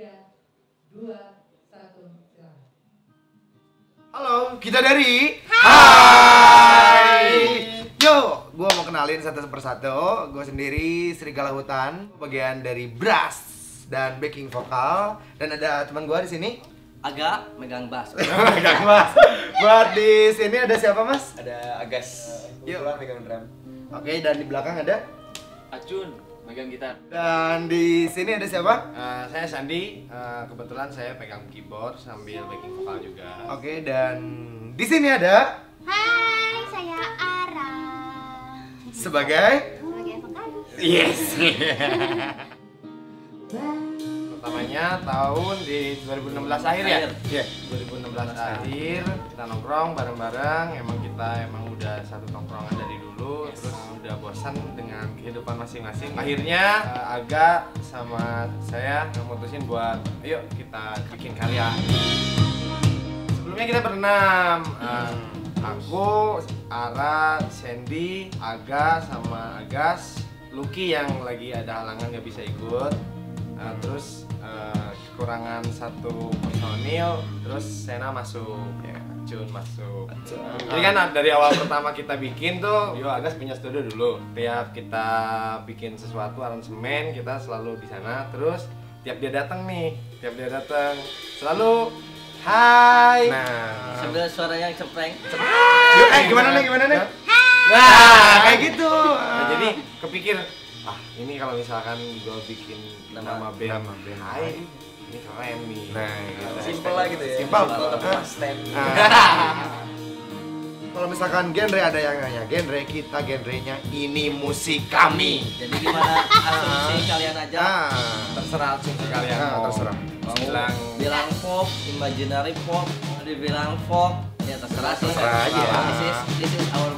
tiga, dua, satu, silakan. Halo, kita dari Hai. Yo, gua mau kenalin satu persatu. Gue sendiri Serigala Hutan, bagian dari brass dan backing vokal. Dan ada teman gua di sini. agak megang bass. Megang mas. Buat di sini ada siapa mas? ada Agas Yuk. kebetulan megang drum Oke, dan di belakang ada. Acun megang gitar. Dan di sini ada siapa? Eh, saya Sandi, Eh, kebetulan saya pegang keyboard sambil backing vokal juga. Oke, dan di sini ada Hai, saya Ara. sebagai Sebagai vokalis. Yes. Pertamanya tahun di 2016 akhir ya? Iya, 2016 akhir kita nongkrong bareng-bareng. Emang kita emang udah satu nongkrongan dari dulu, terus udah bosan dengan kehidupan masing-masing. Akhirnya eh, Aga sama saya memutusin buat, ayo kita bikin karya. Sebelumnya kita berenam. Eh, aku, Ara, Sandy, Aga sama Agas, Lucky yang lagi ada halangan nggak bisa ikut. Uh, terus uh, kekurangan satu personil, terus Sena masuk, ya, Jun masuk. Jadi kan dari awal pertama kita bikin tuh, yo Agas punya studio dulu. Tiap kita bikin sesuatu aransemen, kita selalu di sana. Terus tiap dia datang nih, tiap dia datang selalu Hai. Nah, Sambil suara yang cepreng. Eh gimana nih gimana nih? Nah, kayak gitu. Nah, jadi kepikir ah ini kalau misalkan gue bikin Nama- nama, band, nama band. Hai, ini keren nih. Nah, gitu. simple lah gitu ya Simple. Tetap Ah. stand Ah. Kalau misalkan genre ada yang nanya genre kita genrenya ini musik kami. Jadi gimana asumsi kalian aja? Ah, terserah asumsi kalian Ah, mau terserah. Mau bilang bilang pop, imaginary pop, mau dibilang folk, ya terserah sih. Terserah aja. This is this is our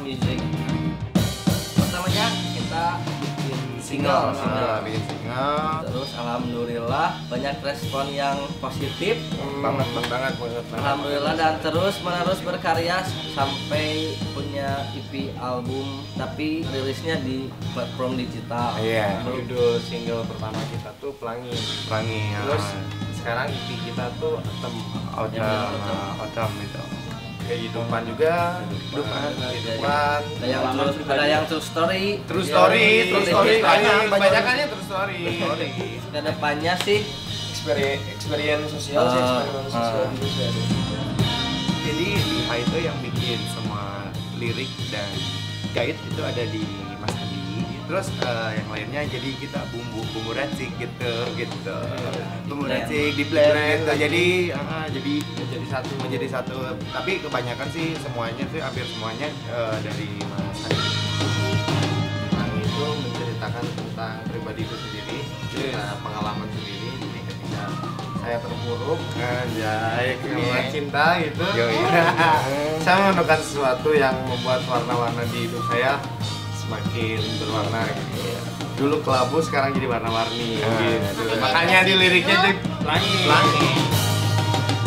single, single, single, bikin single. Terus alhamdulillah banyak respon yang positif. Banget, banget banget banget banget. Alhamdulillah dan terus menerus berkarya sampai punya EP album tapi rilisnya di platform digital. Iya. Judul single pertama kita tuh Pelangi. Pelangi. ya. Terus sekarang EP kita tuh Autumn. autumn, autumn itu. Kehidupan juga, Kehidupan. kehidupan. Ada yang true, ada yang true story. True story, true story, Banyak, banyak, banyak. kebanyakannya true story. Ke depannya sih experience experience sosial sih Ah, eksperimen sosial ah. sih ada. Jadi Liha itu yang bikin semua lirik dan guide itu ada di Mas Andi. Terus eh, yang lainnya jadi kita bumbu bumbu racik gitu gitu. Bumbu racik di blend gitu. Jadi ah, jadi Menjadi satu. menjadi satu. Tapi kebanyakan sih semuanya sih hampir semuanya eh, dari Mas Andi. Pelangi itu menceritakan tentang pribadiku sendiri, cerita pengalaman sendiri. Jadi ketika saya terpuruk, anjay, kehilangan cinta gitu. Saya menemukan sesuatu yang membuat warna-warna di hidup saya semakin berwarna gitu. Dulu kelabu, sekarang jadi warna-warni Ah, gitu. Makanya di liriknya itu pelangi. Pelangi.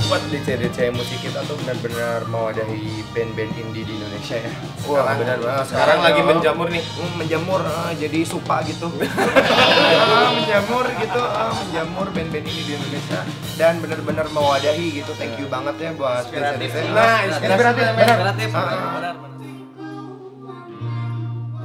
buat DC-DC musik kita tuh benar-benar mewadahi band-band indie di Indonesia ya Wah, benar banget. Sekarang lagi oh, menjamur nih. hmm, menjamur ah, jadi supa gitu. Ah, menjamur gitu, ah, menjamur band-band ini di Indonesia dan benar-benar mewadahi gitu. Thank you banget ya buat Inspiratif. DC-DC. Nah, inspiratif, benar, benar.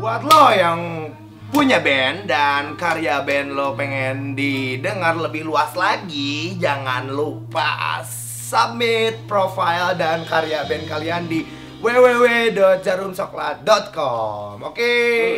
Buat lo yang punya band dan karya band lo pengen didengar lebih luas lagi, jangan lupa submit profile dan karya band kalian di www.jarumsoklat.com. Oke.